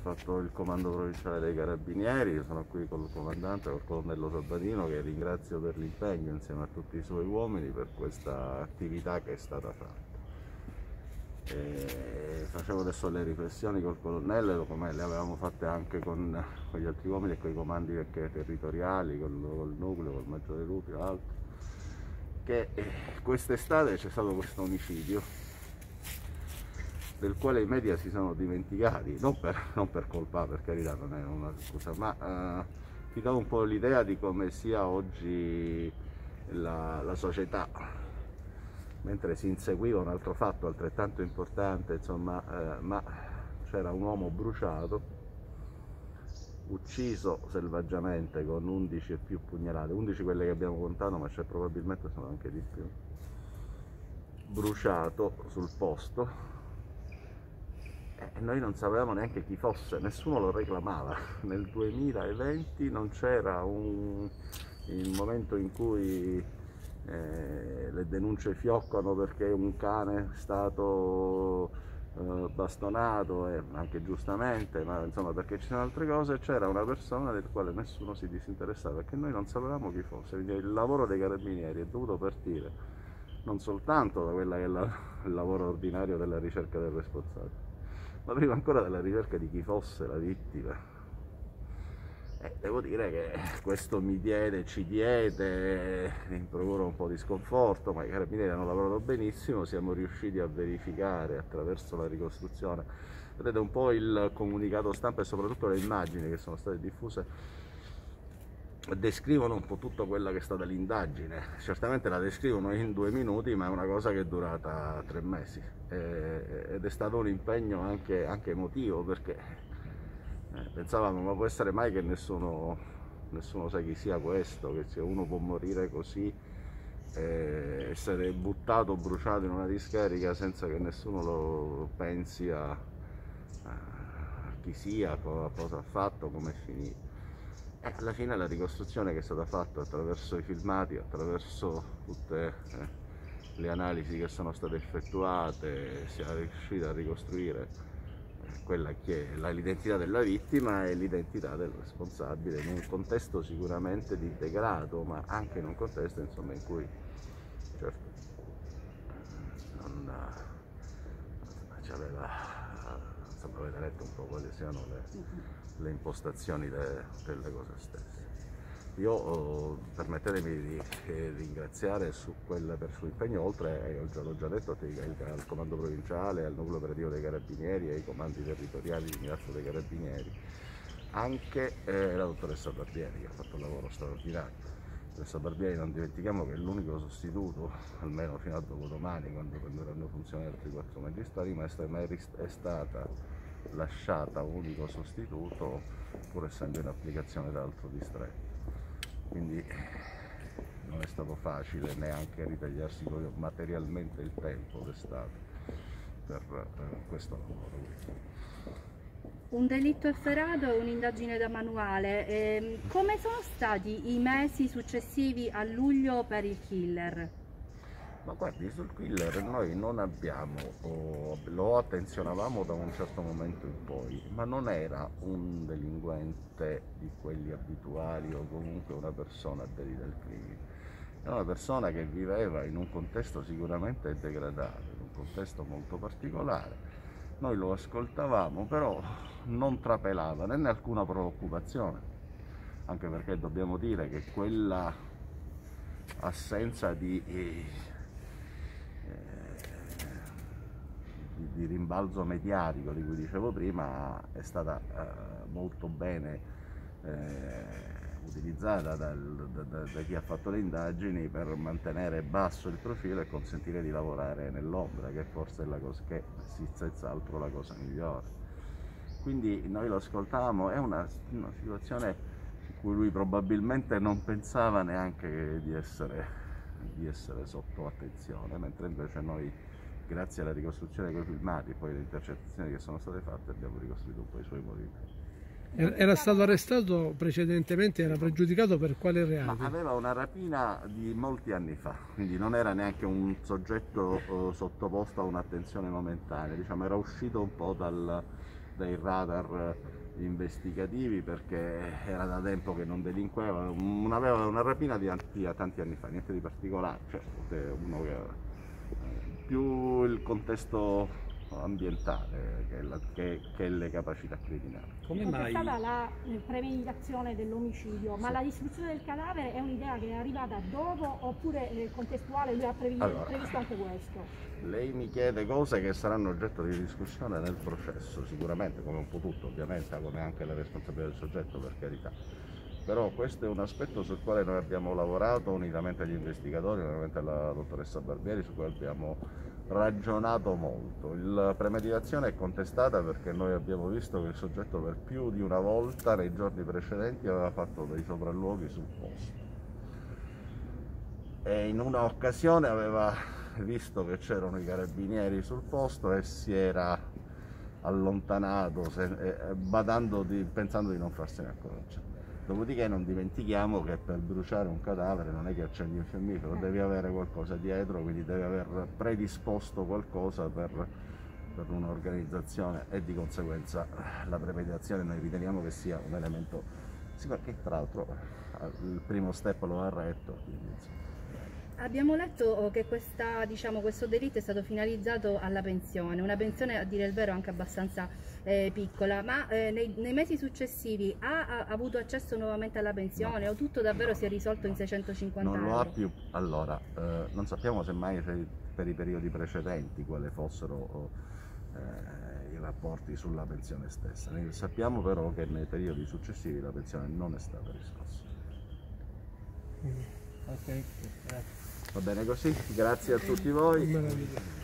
fatto il comando provinciale dei carabinieri, sono qui con il comandante, col colonnello Sabatino che ringrazio per l'impegno insieme a tutti i suoi uomini per questa attività che è stata fatta. E facevo adesso le riflessioni col colonnello come le avevamo fatte anche con, con gli altri uomini e con i comandi territoriali, col, col nucleo, col maggiore Rupio, altro, che eh, quest'estate c'è stato questo omicidio del quale i media si sono dimenticati, non per, non per colpa, per carità, non è una scusa, ma eh, ti dà un po' l'idea di come sia oggi la, la società. Mentre si inseguiva un altro fatto altrettanto importante, insomma, eh, ma c'era un uomo bruciato, ucciso selvaggiamente con 11 e più pugnalate, 11 quelle che abbiamo contato, ma c'è probabilmente sono anche di più, bruciato sul posto, e noi non sapevamo neanche chi fosse, nessuno lo reclamava. Nel 2020 non c'era un il momento in cui eh, le denunce fioccano perché un cane è stato eh, bastonato, e anche giustamente, ma insomma perché ci sono altre cose, c'era una persona del quale nessuno si disinteressava perché noi non sapevamo chi fosse. Quindi il lavoro dei carabinieri è dovuto partire non soltanto da quello che è la, il lavoro ordinario della ricerca del responsabile, ma prima ancora della ricerca di chi fosse la vittima. E devo dire che questo mi diede, ci diede, mi procura un po' di sconforto, ma i carabinieri hanno lavorato benissimo, siamo riusciti a verificare attraverso la ricostruzione, vedete un po' il comunicato stampa e soprattutto le immagini che sono state diffuse descrivono un po' tutto quella che è stata l'indagine. Certamente la descrivono in due minuti, ma è una cosa che è durata tre mesi ed è stato un impegno anche, anche emotivo perché eh, pensavamo ma può essere mai che nessuno, nessuno sa chi sia questo, che uno può morire così, eh, essere buttato, bruciato in una discarica senza che nessuno lo pensi a, a chi sia, a cosa ha fatto, come è finito. Alla fine la ricostruzione che è stata fatta attraverso i filmati, attraverso tutte eh, le analisi che sono state effettuate, si è riuscita a ricostruire eh, quella che è l'identità della vittima e l'identità del responsabile in un contesto sicuramente di degrado, ma anche in un contesto insomma, in cui certo, non, non ci aveva, insomma, avete letto un po' quali siano le le impostazioni de, delle cose stesse. Io oh, permettetemi di ringraziare su quella per il suo impegno, oltre, eh, l'ho già detto, al comando provinciale, al nucleo operativo dei carabinieri e ai comandi territoriali di Milazzo dei carabinieri, anche eh, la dottoressa Barbieri che ha fatto un lavoro straordinario. Dottoressa Barbieri non dimentichiamo che è l'unico sostituto, almeno fino a dopodomani, quando prenderanno funzione altri quattro magistrati, ma è stata lasciata unico sostituto pur essendo in applicazione da altro distretto. Quindi non è stato facile neanche ritagliarsi materialmente il tempo d'estate per eh, questo lavoro. Un delitto efferato e un'indagine da manuale. Eh, come sono stati i mesi successivi a luglio per il killer? Ma guardi, sul killer noi non abbiamo, oh, lo attenzionavamo da un certo momento in poi, ma non era un delinquente di quelli abituali o comunque una persona aderita al crimine. Era una persona che viveva in un contesto sicuramente degradato, in un contesto molto particolare. Noi lo ascoltavamo, però non trapelava né alcuna preoccupazione, anche perché dobbiamo dire che quella assenza di di, rimbalzo mediatico di cui dicevo prima è stata eh, molto bene eh, utilizzata dal, da, da, da, chi ha fatto le indagini per mantenere basso il profilo e consentire di lavorare nell'ombra, che forse è la cosa che si senz'altro la cosa migliore. Quindi noi lo ascoltavamo, è una, una situazione in cui lui probabilmente non pensava neanche di essere, di essere sotto attenzione, mentre invece noi grazie alla ricostruzione con i filmati e poi le intercettazioni che sono state fatte abbiamo ricostruito un po' i suoi movimenti. Era stato arrestato precedentemente, era pregiudicato per quale reato? Ma aveva una rapina di molti anni fa, quindi non era neanche un soggetto uh, sottoposto a un'attenzione momentanea, diciamo, era uscito un po' dal, dei radar investigativi perché era da tempo che non delinqueva, aveva una rapina di anti- tanti anni fa, niente di particolare, cioè uno che, eh, più il contesto ambientale che, la, che, che, le capacità criminali. Come mai? È stata la premeditazione dell'omicidio, ma sì. la distruzione del cadavere è un'idea che è arrivata dopo oppure nel contestuale lui ha previsto, allora, previsto anche questo? Lei mi chiede cose che saranno oggetto di discussione nel processo, sicuramente, come un po' tutto ovviamente, come anche le responsabilità del soggetto per carità. Però questo è un aspetto sul quale noi abbiamo lavorato unitamente agli investigatori, unitamente alla dottoressa Barbieri, su cui abbiamo ragionato molto. La premeditazione è contestata perché noi abbiamo visto che il soggetto per più di una volta nei giorni precedenti aveva fatto dei sopralluoghi sul posto. E in un'occasione aveva visto che c'erano i carabinieri sul posto e si era allontanato se, eh, di, pensando di non farsene accorgere. Dopodiché non dimentichiamo che per bruciare un cadavere non è che accendi un fiammifero, devi avere qualcosa dietro, quindi devi aver predisposto qualcosa per, per un'organizzazione e di conseguenza la premeditazione noi riteniamo che sia un elemento che tra l'altro il primo step lo ha retto. Quindi, Abbiamo letto oh, che questa, diciamo, questo delitto è stato finalizzato alla pensione, una pensione a dire il vero anche abbastanza eh, piccola, ma eh, nei, nei, mesi successivi ha, ha, avuto accesso nuovamente alla pensione no. o tutto davvero no. si è risolto in 650 non euro? Non lo ha più, allora, eh, non sappiamo semmai se per i periodi precedenti quali fossero oh, eh, i rapporti sulla pensione stessa, Noi sappiamo però che nei periodi successivi la pensione non è stata riscossa. Ok, grazie. Va bene così, grazie a tutti voi.